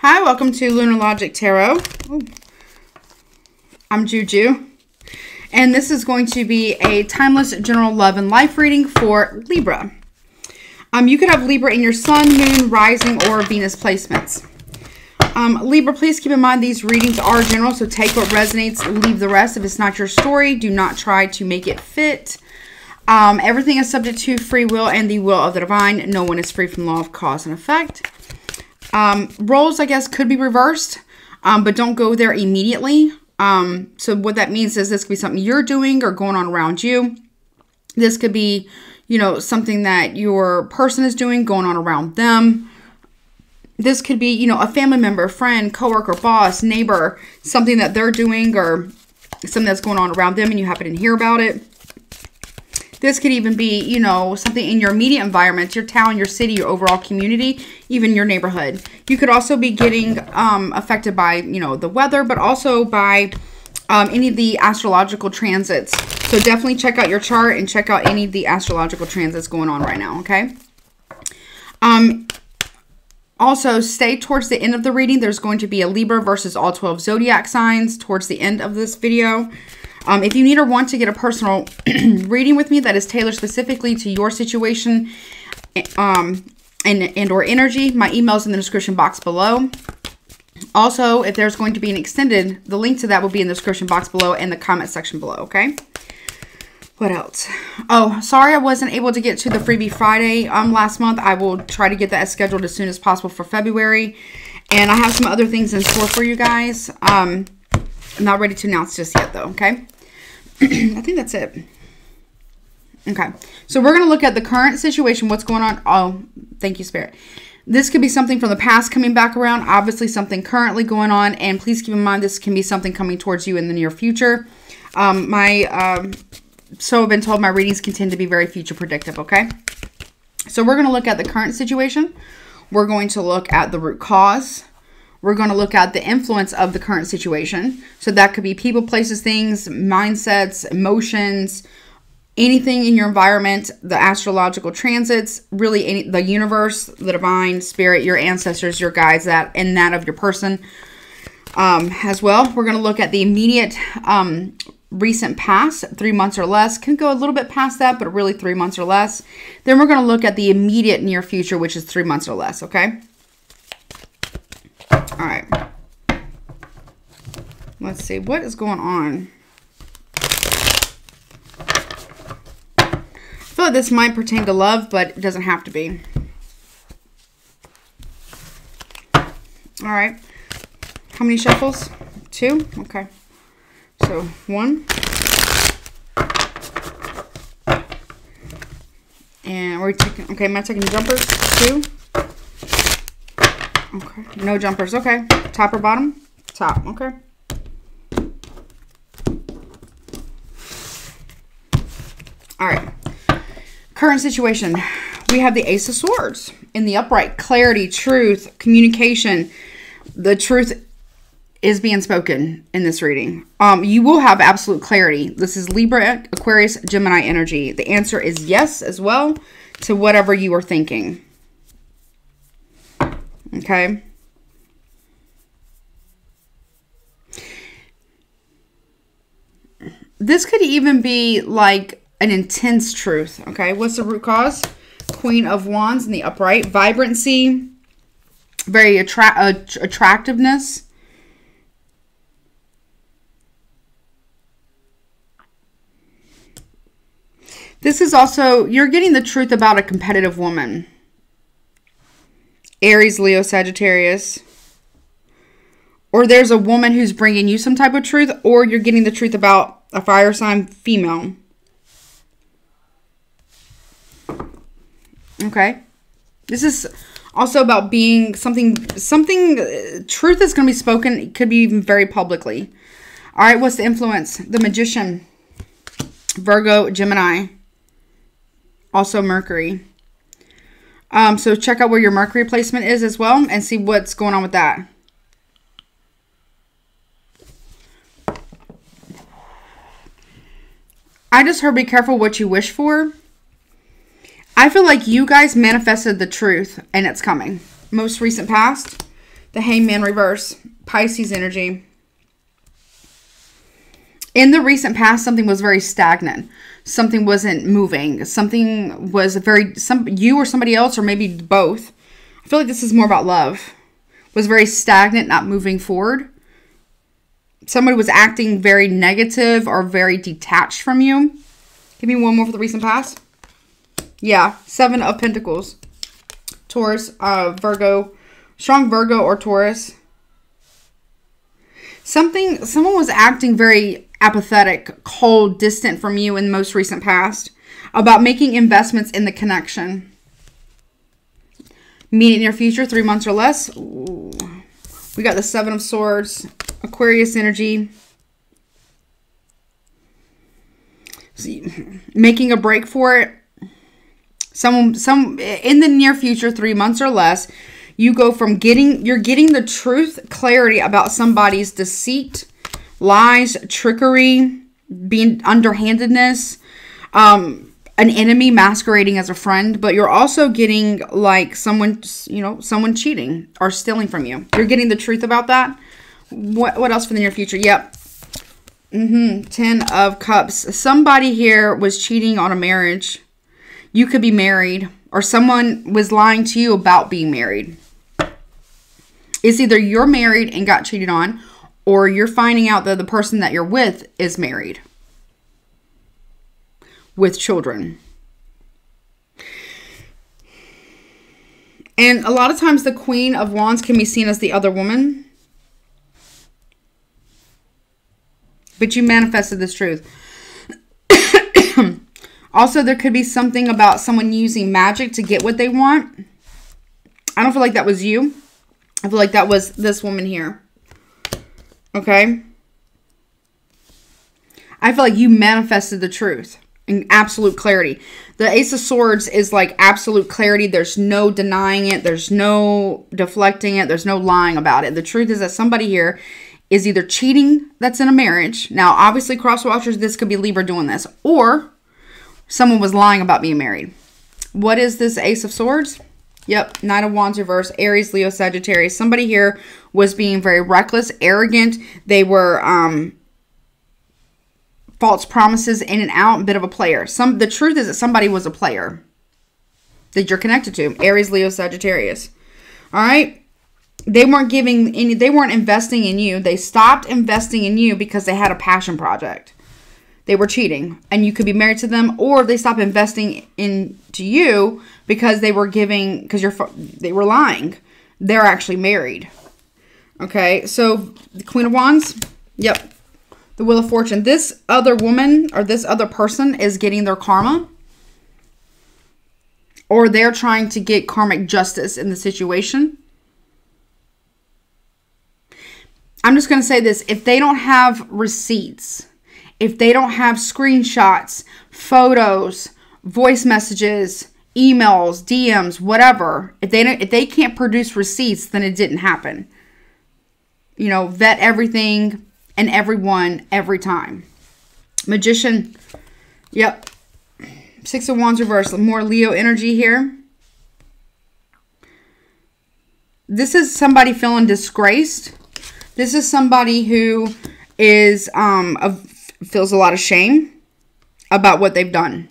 Hi, welcome to Lunar Logic Tarot. Ooh. I'm Juju. And this is going to be a timeless general love and life reading for Libra. Um, you could have Libra in your sun, moon, rising, or Venus placements. Um, Libra, please keep in mind these readings are general, so take what resonates, leave the rest. If it's not your story, do not try to make it fit. Um, everything is subject to free will and the will of the divine. No one is free from law of cause and effect. Um, roles, I guess, could be reversed, um, but don't go there immediately. Um, so what that means is this could be something you're doing or going on around you. This could be, you know, something that your person is doing, going on around them. This could be, you know, a family member, friend, coworker, boss, neighbor, something that they're doing or something that's going on around them and you happen to hear about it. This could even be, you know, something in your immediate environment, your town, your city, your overall community, even your neighborhood. You could also be getting um, affected by, you know, the weather, but also by um, any of the astrological transits. So definitely check out your chart and check out any of the astrological transits going on right now, okay? Um, also, stay towards the end of the reading. There's going to be a Libra versus all 12 zodiac signs towards the end of this video. Um, if you need or want to get a personal reading with me that is tailored specifically to your situation um, and, and or energy, my email is in the description box below. Also, if there's going to be an extended, the link to that will be in the description box below and the comment section below, okay? What else? Oh, sorry I wasn't able to get to the Freebie Friday um, last month. I will try to get that scheduled as soon as possible for February. And I have some other things in store for you guys. Um, I'm not ready to announce just yet, though, okay? I think that's it. Okay, so we're going to look at the current situation, what's going on. Oh, thank you, Spirit. This could be something from the past coming back around, obviously something currently going on, and please keep in mind this can be something coming towards you in the near future. Um, my, um, so I've been told my readings can tend to be very future predictive, okay? So we're going to look at the current situation. We're going to look at the root cause. We're going to look at the influence of the current situation. So that could be people, places, things, mindsets, emotions, anything in your environment, the astrological transits, really any, the universe, the divine spirit, your ancestors, your guides, that and that of your person um, as well. We're going to look at the immediate um, recent past, three months or less. Can go a little bit past that, but really three months or less. Then we're going to look at the immediate near future, which is three months or less, okay? All right. Let's see. What is going on? I feel like this might pertain to love, but it doesn't have to be. All right. How many shuffles? Two? Okay. So, one. And we're taking, okay, am I taking jumpers? Two. Okay. No jumpers. Okay. Top or bottom? Top. Okay. All right. Current situation. We have the Ace of Swords in the upright. Clarity, truth, communication. The truth is being spoken in this reading. Um, you will have absolute clarity. This is Libra, Aquarius, Gemini energy. The answer is yes as well to whatever you are thinking. Okay. This could even be like an intense truth. Okay. What's the root cause? Queen of Wands in the upright. Vibrancy. Very attra uh, attractiveness. This is also, you're getting the truth about a competitive woman. Aries, Leo, Sagittarius. Or there's a woman who's bringing you some type of truth, or you're getting the truth about a fire sign female. Okay. This is also about being something, something, uh, truth is going to be spoken, it could be even very publicly. All right, what's the influence? The Magician, Virgo, Gemini, also Mercury. Um, so check out where your Mercury placement is as well and see what's going on with that. I just heard be careful what you wish for. I feel like you guys manifested the truth and it's coming. Most recent past. The Hangman reverse. Pisces energy. In the recent past, something was very stagnant. Something wasn't moving. Something was very some you or somebody else or maybe both. I feel like this is more about love. Was very stagnant, not moving forward. Somebody was acting very negative or very detached from you. Give me one more for the recent past. Yeah, Seven of Pentacles. Taurus, uh, Virgo, strong Virgo or Taurus. Something, someone was acting very apathetic, cold, distant from you in the most recent past about making investments in the connection. Meet in your future, three months or less. Ooh. We got the Seven of Swords, Aquarius energy. See, making a break for it. Some, some in the near future, three months or less, you go from getting, you're getting the truth, clarity about somebody's deceit, lies, trickery, being underhandedness, um, an enemy masquerading as a friend, but you're also getting like someone, you know, someone cheating or stealing from you. You're getting the truth about that. What what else for the near future? Yep. Mm-hmm. Ten of Cups. Somebody here was cheating on a marriage. You could be married, or someone was lying to you about being married. It's either you're married and got cheated on, or you're finding out that the person that you're with is married with children. And a lot of times the Queen of Wands can be seen as the other woman. But you manifested this truth. also, there could be something about someone using magic to get what they want. I don't feel like that was you. I feel like that was this woman here. Okay? I feel like you manifested the truth in absolute clarity. The Ace of Swords is like absolute clarity. There's no denying it. There's no deflecting it. There's no lying about it. The truth is that somebody here is either cheating that's in a marriage. Now, obviously, cross watchers, this could be Libra doing this. Or someone was lying about being married. What is this Ace of Swords? Yep, Knight of Wands reverse, Aries, Leo, Sagittarius. Somebody here was being very reckless, arrogant. They were um false promises in and out, bit of a player. Some the truth is that somebody was a player that you're connected to. Aries, Leo, Sagittarius. All right? They weren't giving any they weren't investing in you. They stopped investing in you because they had a passion project they were cheating and you could be married to them or they stop investing into you because they were giving because you're they were lying. They're actually married. Okay so the queen of wands yep the wheel of fortune. This other woman or this other person is getting their karma. Or they're trying to get karmic justice in the situation. I'm just going to say this if they don't have receipts if they don't have screenshots, photos, voice messages, emails, DMs, whatever, if they don't, if they can't produce receipts, then it didn't happen. You know, vet everything and everyone every time. Magician, yep. Six of Wands reverse, more Leo energy here. This is somebody feeling disgraced. This is somebody who is um, a feels a lot of shame about what they've done.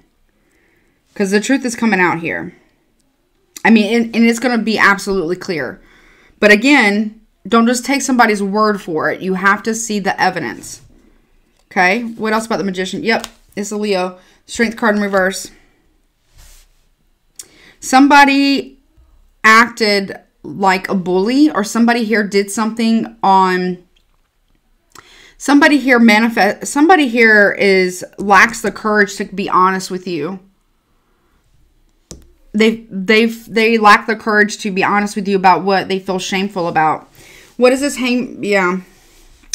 Because the truth is coming out here. I mean, and, and it's going to be absolutely clear. But again, don't just take somebody's word for it. You have to see the evidence. Okay. What else about the magician? Yep. It's a Leo. Strength card in reverse. Somebody acted like a bully or somebody here did something on somebody here manifest somebody here is lacks the courage to be honest with you. They they've they lack the courage to be honest with you about what they feel shameful about. What is this hang yeah.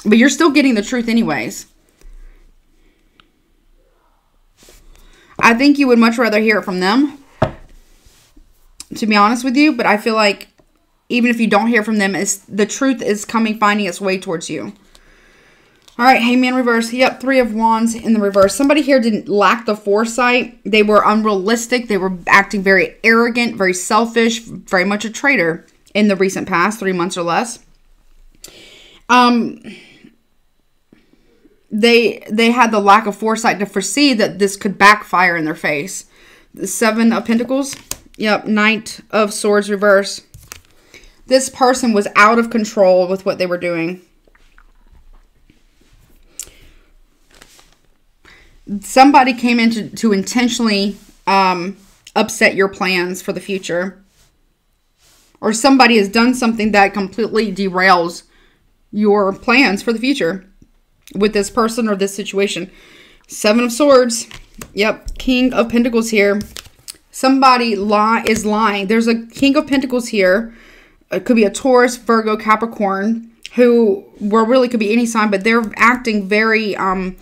But you're still getting the truth anyways. I think you would much rather hear it from them to be honest with you but i feel like even if you don't hear from them it's the truth is coming finding its way towards you all right, Hangman reverse. Yep, three of wands in the reverse. Somebody here didn't lack the foresight. They were unrealistic. They were acting very arrogant, very selfish, very much a traitor. in the recent past, three months or less. Um, they they had the lack of foresight to foresee that this could backfire in their face. The Seven of Pentacles. Yep, Knight of Swords reverse. This person was out of control with what they were doing. Somebody came in to, to intentionally um, upset your plans for the future. Or somebody has done something that completely derails your plans for the future with this person or this situation. Seven of Swords. Yep. King of Pentacles here. Somebody lie is lying. There's a King of Pentacles here. It could be a Taurus, Virgo, Capricorn, who well really could be any sign, but they're acting very um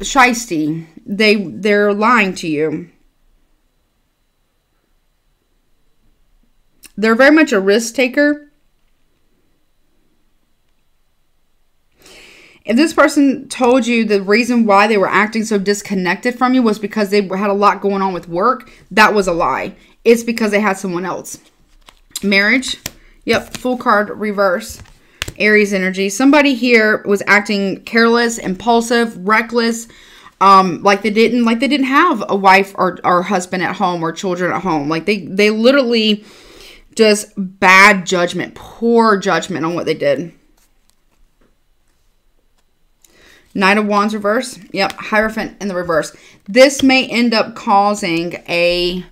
shisty. They they're lying to you. They're very much a risk taker If this person told you the reason why they were acting so disconnected from you was because they had a lot going on with work, that was a lie. It's because they had someone else. Marriage. Yep, Fool card reverse. Aries energy. Somebody here was acting careless, impulsive, reckless, um, like they didn't like they didn't have a wife or, or husband at home or children at home. Like they they literally just bad judgment, poor judgment on what they did. Knight of Wands reverse. Yep, Hierophant in the reverse. This may end up causing a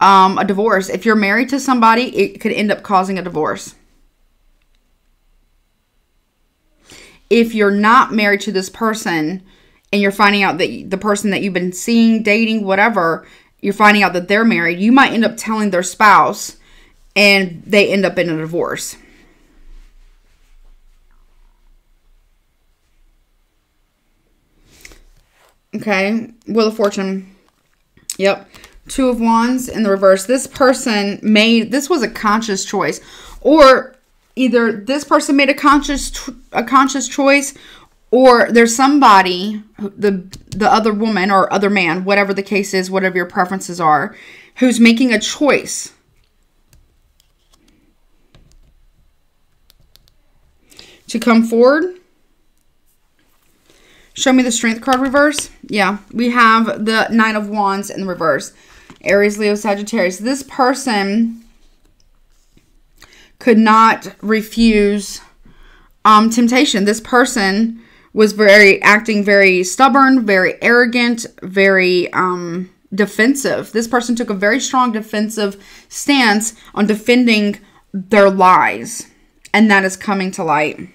um, a divorce. If you're married to somebody, it could end up causing a divorce. If you're not married to this person and you're finding out that the person that you've been seeing, dating, whatever, you're finding out that they're married, you might end up telling their spouse and they end up in a divorce. Okay, Wheel of Fortune. Yep. Two of Wands in the reverse. This person made, this was a conscious choice. Or either this person made a conscious a conscious choice or there's somebody the the other woman or other man whatever the case is whatever your preferences are who's making a choice to come forward Show me the strength card reverse. Yeah, we have the Nine of Wands in the reverse. Aries, Leo, Sagittarius. This person could not refuse um, temptation. This person was very acting very stubborn, very arrogant, very um, defensive. This person took a very strong defensive stance on defending their lies, and that is coming to light.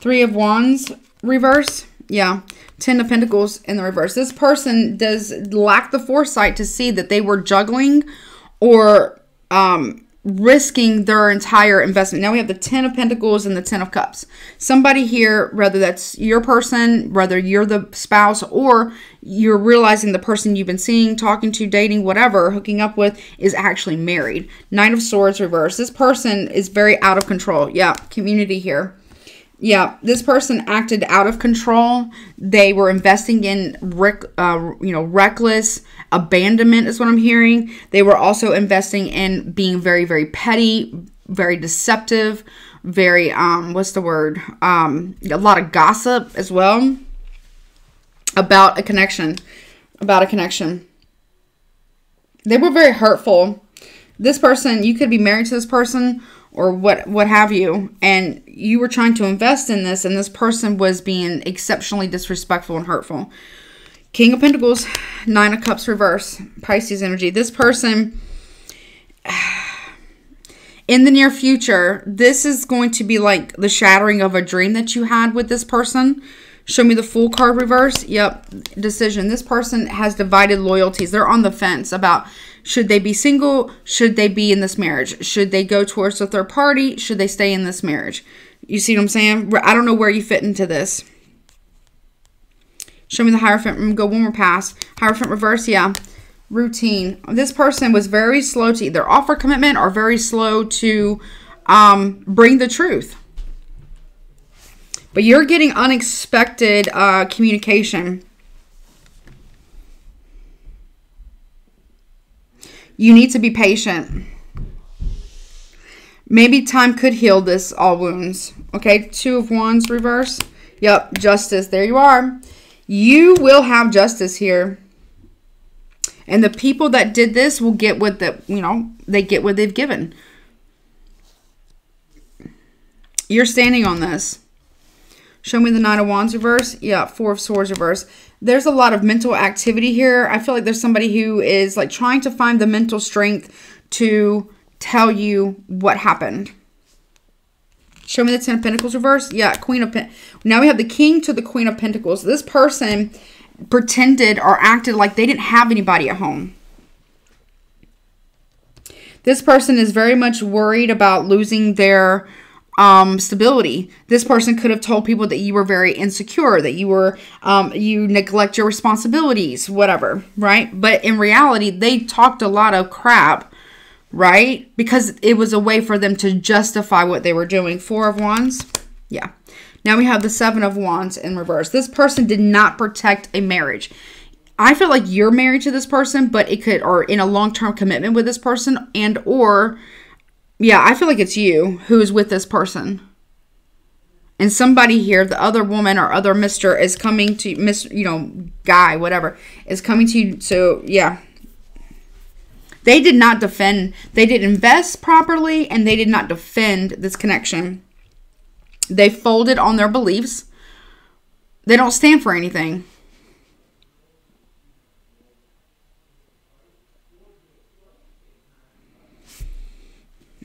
Three of Wands reverse. Yeah. Ten of Pentacles in the reverse. This person does lack the foresight to see that they were juggling or um, risking their entire investment. Now we have the Ten of Pentacles and the Ten of Cups. Somebody here, whether that's your person, whether you're the spouse, or you're realizing the person you've been seeing, talking to, dating, whatever, hooking up with, is actually married. Nine of Swords reverse. This person is very out of control. Yeah, community here. Yeah, this person acted out of control. They were investing in, rec- uh, you know, reckless abandonment is what I'm hearing. They were also investing in being very, very petty, very deceptive, very um, what's the word? Um, a lot of gossip as well about a connection, about a connection. They were very hurtful. This person, you could be married to this person or what what have you. And you were trying to invest in this and this person was being exceptionally disrespectful and hurtful. King of pentacles nine of cups reverse pisces energy. This person in the near future this is going to be like the shattering of a dream that you had with this person. Show me the Fool card reverse. Yep decision. This person has divided loyalties. They're on the fence about should they be single? Should they be in this marriage? Should they go towards a third party? Should they stay in this marriage? You see what I'm saying? I don't know where you fit into this. Show me the Hierophant. Go one more pass. Hierophant reverse, yeah. Routine. This person was very slow to either offer commitment or very slow to um, bring the truth. But you're getting unexpected uh, communication You need to be patient. Maybe time could heal this all wounds. Okay, two of wands reverse. Yep, justice. There you are. You will have justice here. And the people that did this will get what the, you know, they get what they've given. You're standing on this. Show me the Nine of Wands reverse. Yeah, Four of Swords reverse. There's a lot of mental activity here. I feel like there's somebody who is like trying to find the mental strength to tell you what happened. Show me the Ten of Pentacles reverse. Yeah, Queen of Pentacles. Now we have the King to the Queen of Pentacles. This person pretended or acted like they didn't have anybody at home. This person is very much worried about losing their um, stability. This person could have told people that you were very insecure, that you were, um, you neglect your responsibilities, whatever, right? But in reality, they talked a lot of crap right? Because it was a way for them to justify what they were doing. Four of Wands. Yeah. Now we have the Seven of Wands in reverse. This person did not protect a marriage. I feel like you're married to this person, but it could, or in a long-term commitment with this person, and or, yeah, I feel like it's you who is with this person. And somebody here, the other woman or other mister is coming to, miss, you know, guy, whatever, is coming to you. So, yeah, they did not defend, they did invest properly, and they did not defend this connection. They folded on their beliefs. They don't stand for anything.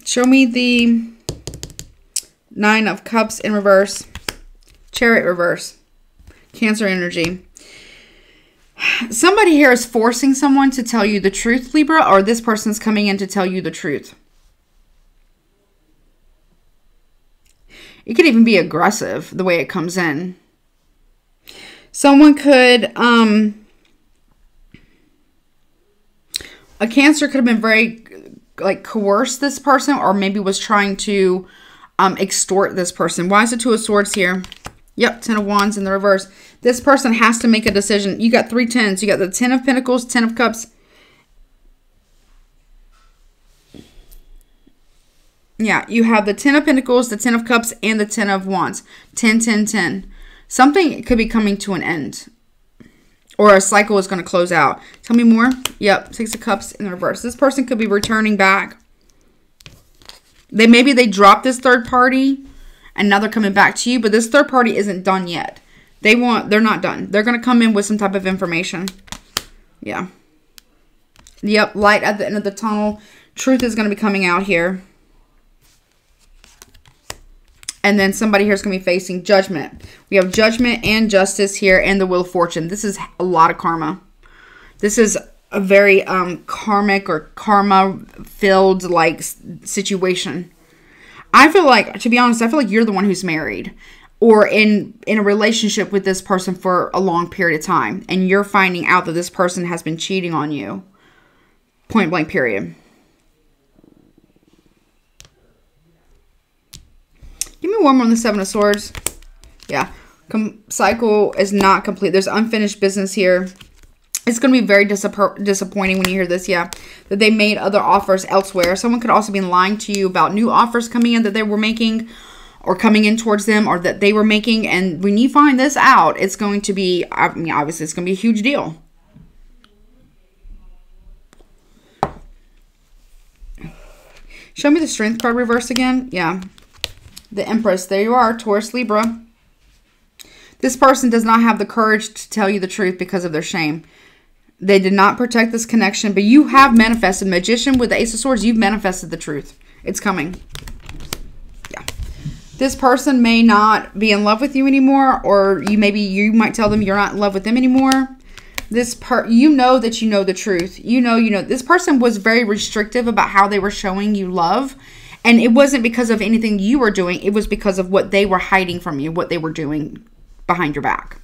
Show me the Nine of Cups in reverse. Chariot reverse. Cancer energy somebody here is forcing someone to tell you the truth, Libra, or this person's coming in to tell you the truth. It could even be aggressive the way it comes in. Someone could, um, a cancer could have been very, like, coerce this person or maybe was trying to um, extort this person. Why is the Two of Swords here? Yep, Ten of Wands in the reverse. This person has to make a decision. You got three tens. You got the Ten of Pentacles, Ten of Cups. Yeah, you have the Ten of Pentacles, the Ten of Cups, and the Ten of Wands. 10, 10, 10. Something could be coming to an end. Or a cycle is going to close out. Tell me more. Yep, Six of Cups in reverse. This person could be returning back. They Maybe they dropped this third party and now they're coming back to you, but this third party isn't done yet. They want, they're not done. They're going to come in with some type of information. Yeah. Yep, light at the end of the tunnel. Truth is going to be coming out here. And then somebody here is going to be facing judgment. We have judgment and justice here and the wheel of fortune. This is a lot of karma. This is a very um, karmic or karma filled like situation. I feel like, to be honest, I feel like you're the one who's married or in in a relationship with this person for a long period of time and you're finding out that this person has been cheating on you. Point blank period. Give me one more on the Seven of Swords. Yeah. Com cycle is not complete. There's unfinished business here it's going to be very disappointing when you hear this, yeah, that they made other offers elsewhere. Someone could also be lying to you about new offers coming in that they were making or coming in towards them or that they were making. And when you find this out, it's going to be, I mean, obviously, it's going to be a huge deal. Show me the strength card reverse again. Yeah. The Empress. There you are, Taurus Libra. This person does not have the courage to tell you the truth because of their shame. They did not protect this connection, but you have manifested. Magician with the Ace of Swords, you've manifested the truth. It's coming. Yeah. This person may not be in love with you anymore, or you maybe you might tell them you're not in love with them anymore. This part, you know that you know the truth. You know, you know, this person was very restrictive about how they were showing you love. And it wasn't because of anything you were doing. It was because of what they were hiding from you, what they were doing behind your back.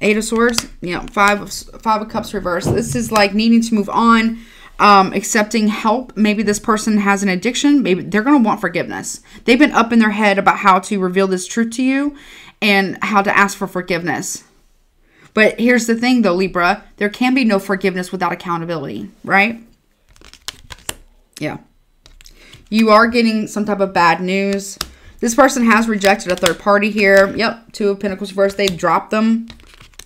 Eight of Swords, you know, five of, five of Cups reverse. This is like needing to move on, um, accepting help. Maybe this person has an addiction. Maybe they're going to want forgiveness. They've been up in their head about how to reveal this truth to you and how to ask for forgiveness. But here's the thing, though, Libra. There can be no forgiveness without accountability, right? Yeah. You are getting some type of bad news. This person has rejected a third party here. Yep, Two of Pentacles first. They dropped them.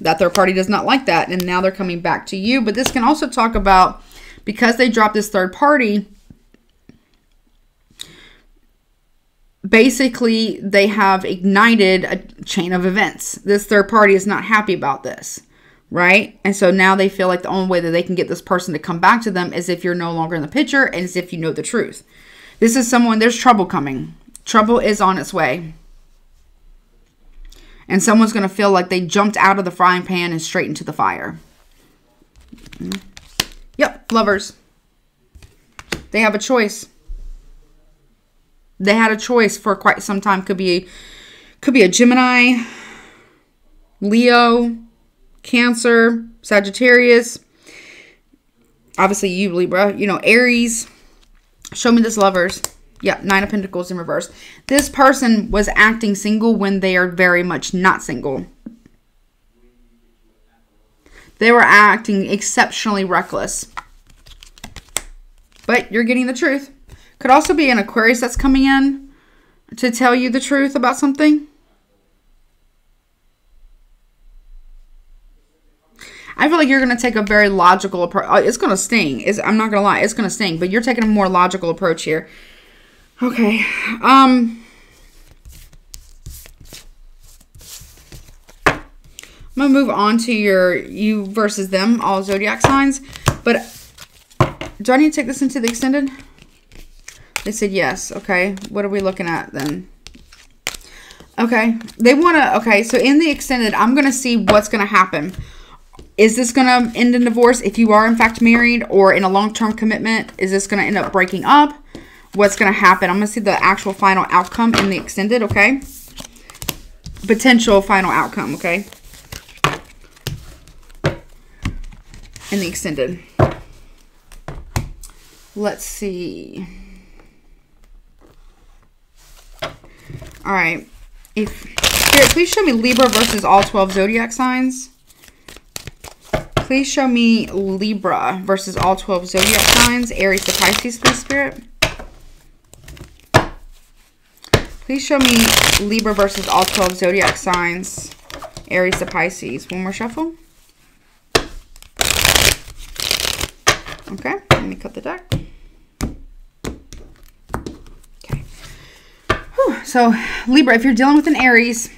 That third party does not like that. And now they're coming back to you. But this can also talk about, because they dropped this third party, basically they have ignited a chain of events. This third party is not happy about this, right? And so now they feel like the only way that they can get this person to come back to them is if you're no longer in the picture and as if you know the truth. This is someone, there's trouble coming. Trouble is on its way. And someone's going to feel like they jumped out of the frying pan and straight into the fire. Mm-hmm. Yep, lovers. They have a choice. They had a choice for quite some time. Could be, could be a Gemini, Leo, Cancer, Sagittarius. Obviously, you Libra. You know Aries. Show me this, lovers. Yeah, Nine of Pentacles in reverse. This person was acting single when they are very much not single. They were acting exceptionally reckless. But you're getting the truth. Could also be an Aquarius that's coming in to tell you the truth about something. I feel like you're going to take a very logical approach. Uh, it's going to sting. It's, I'm not going to lie. It's going to sting. But you're taking a more logical approach here. Okay. Um... I'm going to move on to your you versus them, all zodiac signs. But do I need to take this into the extended? They said yes. Okay. What are we looking at then? Okay. They want to, okay. So in the extended, I'm going to see what's going to happen. Is this going to end in divorce if you are in fact married or in a long-term commitment? Is this going to end up breaking up? What's going to happen? I'm going to see the actual final outcome in the extended, okay? Potential final outcome, okay? In the extended. Let's see. All right. If Spirit, please show me Libra versus all 12 zodiac signs. Please show me Libra versus all 12 zodiac signs. Aries to Pisces, please, Spirit. Please show me Libra versus all 12 zodiac signs. Aries to Pisces. One more shuffle. Okay, let me cut the deck. Okay. So Libra, if you're dealing with an Aries,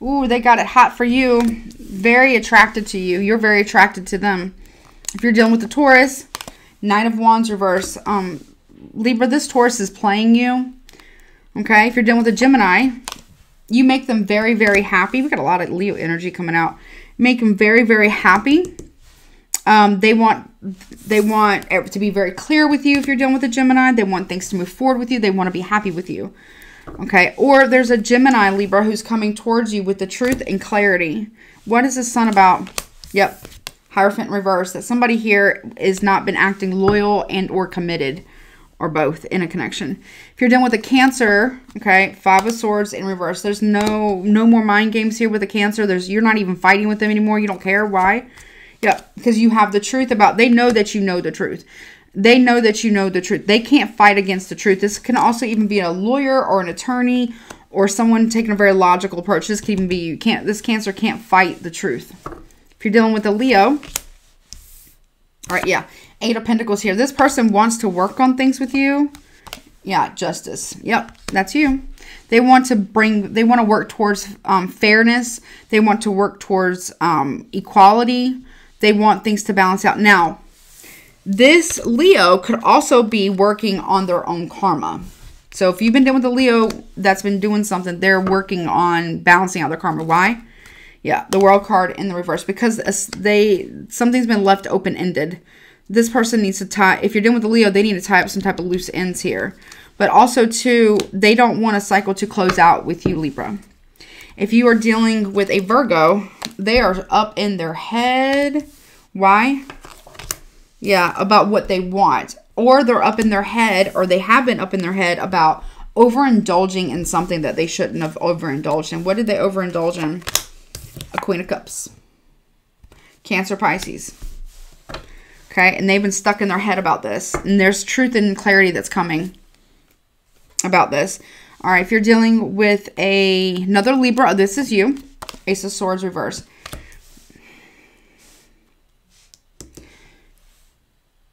ooh, they got it hot for you. Very attracted to you. You're very attracted to them. If you're dealing with the Taurus, Knight of Wands reverse. Um, Libra, this Taurus is playing you. Okay, if you're dealing with a Gemini, you make them very, very happy. We got a lot of Leo energy coming out. Make them very, very happy. Um, they want they want to be very clear with you if you're dealing with a Gemini. They want things to move forward with you. They want to be happy with you. Okay, or there's a Gemini Libra who's coming towards you with the truth and clarity. What is the sun about? Yep, Hierophant reverse. That somebody here is not been acting loyal and or committed or both in a connection. If you're dealing with a Cancer, okay, Five of Swords in reverse. There's no no more mind games here with a Cancer. There's You're not even fighting with them anymore. You don't care. Why? Yep, because you have the truth about, they know that you know the truth they know that you know the truth. They can't fight against the truth. This can also even be a lawyer or an attorney or someone taking a very logical approach. This can even be you can't this cancer can't fight the truth. If you're dealing with a Leo, all right, yeah, Eight of Pentacles here. This person wants to work on things with you. Yeah, justice. Yep, that's you. They want to bring, they want to work towards um, fairness. They want to work towards um, equality. They want things to balance out. Now, this Leo could also be working on their own karma. So if you've been dealing with a Leo that's been doing something, they're working on balancing out their karma. Why? Yeah, the world card in the reverse because they something's been left open ended. This person needs to tie. If you're dealing with a Leo, they need to tie up some type of loose ends here. But also too, they don't want a cycle to close out with you, Libra. If you are dealing with a Virgo, they are up in their head. Why? Yeah, about what they want. Or they're up in their head, or they have been up in their head about overindulging in something that they shouldn't have overindulged in. What did they overindulge in? A Queen of Cups. Cancer, Pisces. Okay, and they've been stuck in their head about this. And there's truth and clarity that's coming. about this. All right, if you're dealing with a, another Libra, this is you. Ace of Swords reverse.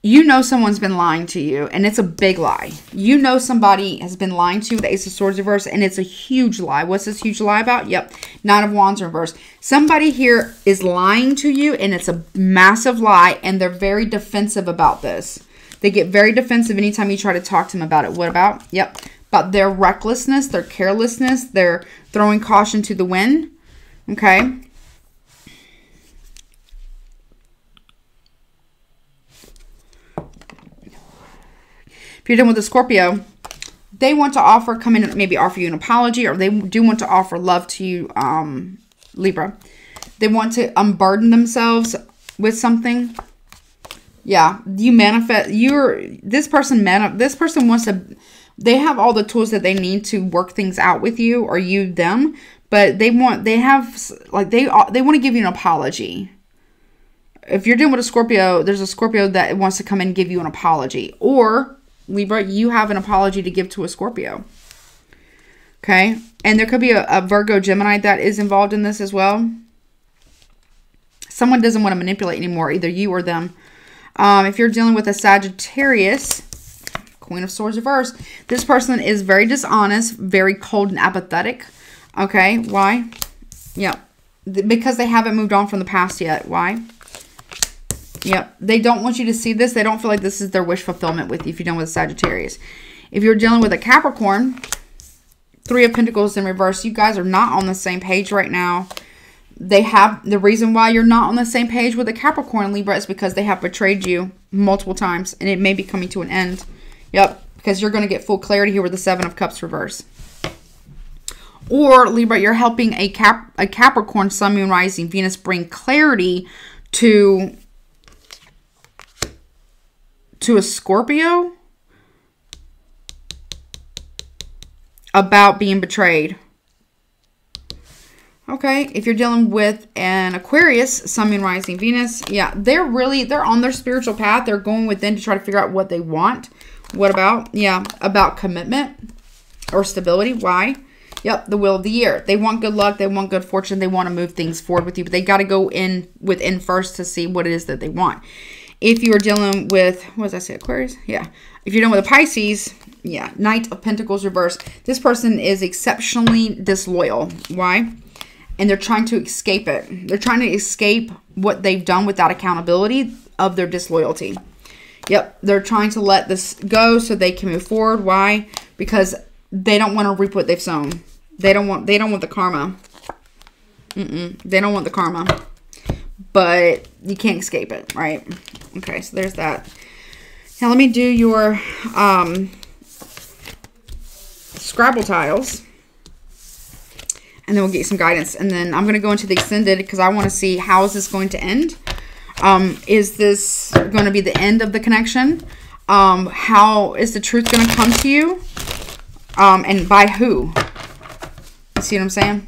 You know someone's been lying to you and it's a big lie. You know somebody has been lying to you, the Ace of Swords reverse, and it's a huge lie. What's this huge lie about? Yep, Nine of Wands reverse. Somebody here is lying to you and it's a massive lie and they're very defensive about this. They get very defensive anytime you try to talk to them about it. What about? Yep, about their recklessness, their carelessness, they're throwing caution to the wind. Okay. You're dealing with a Scorpio, they want to offer, come in and maybe offer you an apology, or they do want to offer love to you, um, Libra. They want to unburden themselves with something. Yeah, you manifest. You're this person. Man, this person wants to. They have all the tools that they need to work things out with you, or you them. But they want. They have like they they want to give you an apology if you're dealing with a Scorpio, there's a Scorpio that wants to come and give you an apology. Or Libra, you have an apology to give to a Scorpio. Okay. And there could be a, a Virgo Gemini that is involved in this as well. Someone doesn't want to manipulate anymore, either you or them. Um, if you're dealing with a Sagittarius, Queen of Swords reverse, this person is very dishonest, very cold and apathetic. Okay. Why? Yeah. Because they haven't moved on from the past yet. Why? Yep. They don't want you to see this. They don't feel like this is their wish fulfillment with you if you're dealing with Sagittarius. If you're dealing with a Capricorn, Three of Pentacles in reverse, you guys are not on the same page right now. They have the reason why you're not on the same page with a Capricorn Libra is because they have betrayed you multiple times and it may be coming to an end. Yep, because you're going to get full clarity here with the Seven of Cups reverse. Or Libra, you're helping a Cap a Capricorn Sun, Moon, Rising, Venus bring clarity to to a Scorpio about being betrayed. Okay, if you're dealing with an Aquarius, Sun, Moon, Rising, Venus, yeah, they're really, they're on their spiritual path. They're going within to try to figure out what they want. What about? Yeah, about commitment or stability. Why? Yep, the will of the year. They want good luck. They want good fortune. They want to move things forward with you, but they got to go in within first to see what it is that they want. If you are dealing with, what does I say, Aquarius? Yeah. If you're dealing with a Pisces, yeah, Knight of Pentacles reverse. This person is exceptionally disloyal. Why? And they're trying to escape it. They're trying to escape what they've done without accountability of their disloyalty. Yep, they're trying to let this go so they can move forward. Why? Because they don't want to reap what they've sown. They don't want they don't want the karma. Mm -mm, they don't want the karma. But you can't escape it, right? Okay, so there's that. Now let me do your um, Scrabble tiles. And then we'll get some guidance. And then I'm going to go into the extended because I want to see how is this going to end. Um, is this going to be the end of the connection? Um, how is the truth going to come to you? Um, and by who? See what I'm saying?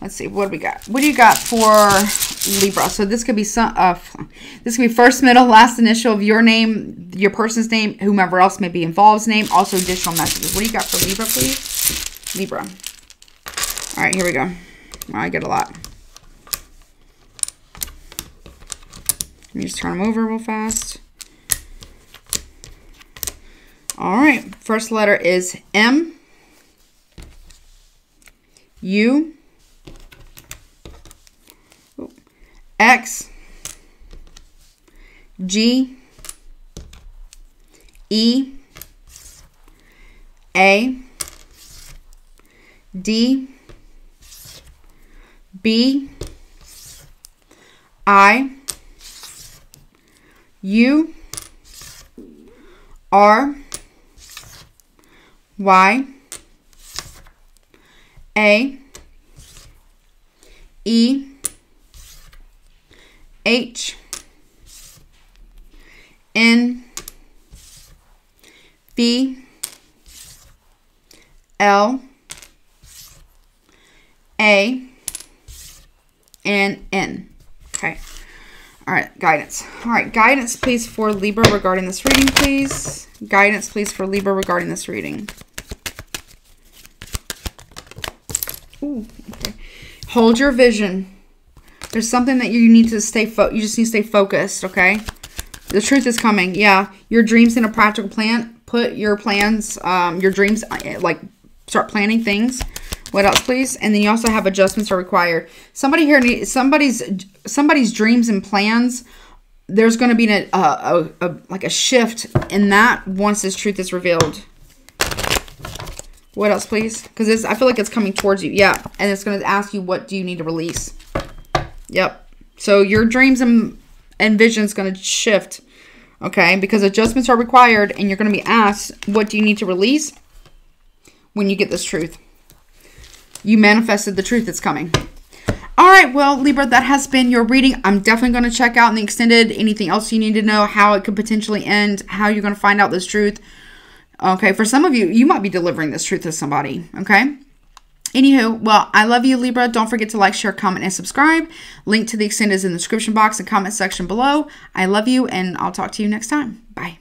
Let's see, what do we got? What do you got for Libra? So this could be some, uh, this could be first, middle, last initial of your name, your person's name, whomever else may be involved's name, also additional messages. What do you got for Libra, please? Libra. All right, here we go. I get a lot. Let me just turn them over real fast. All right, first letter is M. U. X G E A D B I U R Y A E H N B L A and N. Okay. All right. guidance. All right, guidance, please, for Libra regarding this reading, please. Guidance, please, for Libra regarding this reading. Ooh, okay. Hold your vision. There's something that you need to stay you just need to stay focused, okay? The truth is coming. Yeah, your dreams in a practical plan. Put your plans, um, your dreams, uh, like start planning things. What else, please? And then you also have adjustments are required. Somebody here needs somebody's somebody's dreams and plans. There's going to be a, a, a, like a shift in that once this truth is revealed. What else, please? Because I feel like it's coming towards you. Yeah, and it's going to ask you what do you need to release. Yep. So your dreams and, and visions going to shift. Okay, because adjustments are required, and you're going to be asked what do you need to release when you get this truth. You manifested the truth that's coming. All right, well, Libra, that has been your reading. I'm definitely going to check out in the extended anything else you need to know, how it could potentially end, how you're going to find out this truth. Okay, for some of you, you might be delivering this truth to somebody. Okay. Anywho, well, I love you, Libra. Don't forget to like, share, comment, and subscribe. Link to the extended is in the description box and comment section below. I love you, and I'll talk to you next time. Bye.